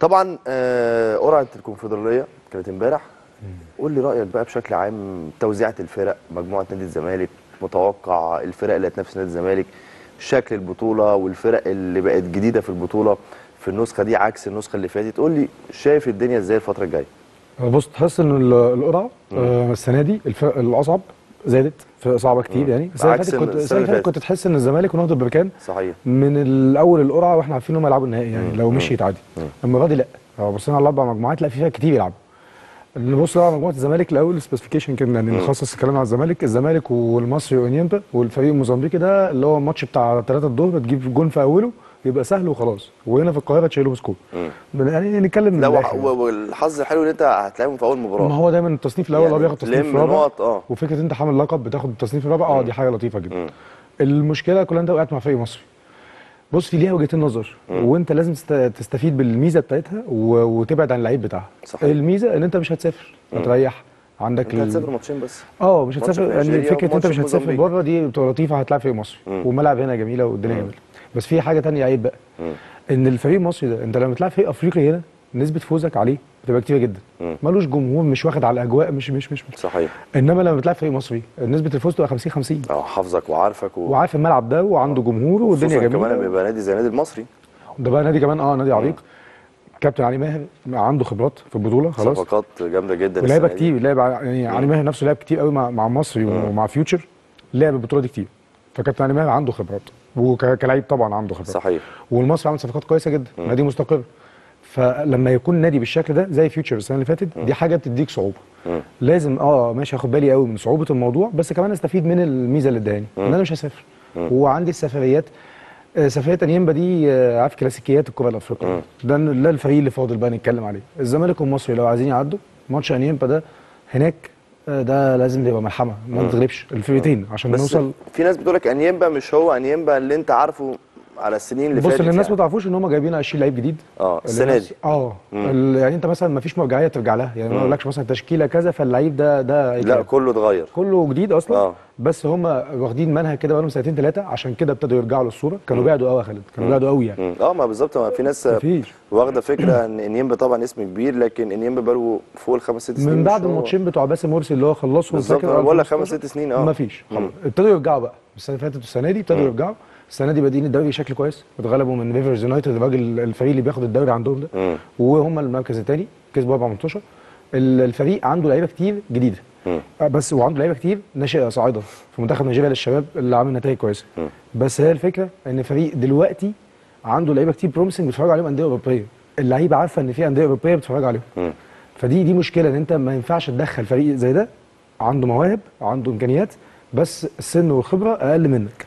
طبعا آه، قرعة الكونفدرالية كانت امبارح. قول لي رأيك بقى بشكل عام توزيعة الفرق مجموعة نادي الزمالك متوقع الفرق اللي هتنافس نادي الزمالك شكل البطولة والفرق اللي بقت جديدة في البطولة في النسخة دي عكس النسخة اللي فاتت. قول لي شايف الدنيا إزاي الفترة الجاية؟ بص تحس إن ال- القرعة آه، السنة دي الفرق الأصعب زادت فرق صعبة كتير يعني. السنة اللي عكس فاتت كنت السنة اللي كنت تحس إن الزمالك ونهضه بركان صحيح. من الأول القرعة وإحنا عارفين إنهم هيلعبوا النهائي. يعني لو مشيت عادي. المره دي لأ. لو بصينا على الاربع مجموعات لأ في فرق كتير يلعبوا نبص على مجموعة الزمالك الأول ال specification كان يعني نخصص الكلام على الزمالك. الزمالك والمصري وانيمبا والفريق الموزمبيقي ده اللي هو الماتش بتاع 3 الظهر تجيب جون في أوله. يبقى سهل وخلاص. وهنا في القاهرة تشيله ب score يعني نتكلم من لا الآخر وح- و- والحظ الحلو ان انت هتلاقيهم في أول ما مباراه هو دايما التصنيف الأول يعني بياخد تصنيف رابع آه. وفكرة أنت حامل لقب بتاخد التصنيف الرابع آه دي حاجة لطيفة جدا. المشكلة كلها أنت وقعت مع فريق مصري. بص في ليها وجهتين نظر. وأنت لازم تست- تستفيد بالميزة بتاعتها وتبعد عن اللعيب بتاعها. صحيح. الميزة إن أنت مش هتسافر هتريح. عندك انت هتسافر ماتشين بس. آه مش هتسافر في يعني فكرة انت مش في هتسافر. بره دي بتبقى لطيفة هتلعب فريق مصري وملعب هنا جميلة والدنيا جميلة. بس في حاجة تانية عيب بقى. ان الفريق المصري ده انت لما تلعب فريق افريقي هنا نسبة فوزك عليه بتبقى كتيرة جدا. ملوش جمهور مش واخد على الأجواء مش مش مش صحيح. انما لما بتلعب فريق مصري نسبة الفوز تبقى 50 50 آه حافظك وعارفك و... وعارف الملعب ده وعنده جمهور والدنيا خصوصاً كمان لما جميله يبقى نادي زي النادي المصري. ده بقى نادي كمان آه نادي عريق. كابتن علي ماهر عنده خبرات في البطولة خلاص. صفقات جامدة جدا دي. كتير لعب يعني علي ماهر نفسه لعب كتير قوي مع مع مصري ومع فيوتشر لعب البطولة دي كتير. فكابتن علي ماهر عنده خبرات وكلاعب طبعا عنده خبرات. صحيح. والمصري عمل صفقات كويسة جدا. نادي مستقر. فلما يكون نادي بالشكل ده زي فيوتشر السنة اللي فاتت دي حاجة بتديك صعوبة. لازم آه ماشي هاخد بالي قوي من صعوبة الموضوع بس كمان استفيد من الميزة اللي اداني إن أنا مش هسافر. وعندي السفريات آه، سفرية أنيمبا دي آه، عارف كلاسيكيات الكره الأفريقية؟ ده ده الفريق اللي فاضل بقى نتكلم عليه. الزمالك والمصري لو عايزين يعدوا ماتش أنيمبا ده هناك آه، ده لازم يبقى ملحمة ما تغلبش الفرقتين عشان بس نوصل في ناس بتقول لك أنيمبا مش هو أنيمبا اللي أنت عارفه على السنين اللي بص فاتت اللي الناس ما يعني. تعرفوش إن هم جايبين 20 لعيب جديد. آه السنة دي. آه. يعني أنت مثلا ما فيش مرجعيه ترجع لها. يعني ما أقولكش مثلا تشكيلة كذا فاللعيب ده ده لا. كله اتغير. كله جديد أصلا. آه. بس هم واخدين منهج كده بقالهم سنتين ثلاثة عشان كده ابتدوا يرجعوا للصورة. كانوا بعدوا قوي يا خالد. كانوا بعدوا قوي يعني. آه ما بالظبط. ما في ناس. واخدة فكرة إن انيمبا طبعا اسم كبير لكن انيمبا بقاله فوق الخمس ست سنين من بعد. الماتشين بتوع باسم مرسي اللي هو خلصهم بالظبط، 2016. خمس ست سنين، آه. مفيش. خلاص ابتدوا يرجعوا بقى. السنة اللي فاتت والسنة دي ابتدوا يرجعوا. السنة دي بادئين الدوري بشكل كويس اتغلبوا من ريفرز يونايتد الراجل الفريق اللي بياخد الدوري عندهم ده وهم المركز الثاني كسبوا أربع ماتشات. ال- الفريق عنده لعيبة كتير جديدة. آه، بس وعنده لعيبة كتير ناشئة صاعدة في منتخب نيجيريا للشباب اللي عامل نتائج كويسة. بس هي الفكرة إن الفريق دلوقتي عنده لعيبة كتير بروميسنج بيتفرجوا عليهم أندية أوروبية. اللعيبة عارفة إن في أندية أوروبية بتتفرج عليهم. فدي دي مشكلة إن أنت ما ينفعش تدخل فريق زي ده عنده مواهب عنده إمكانيات بس السن والخبرة أقل منك.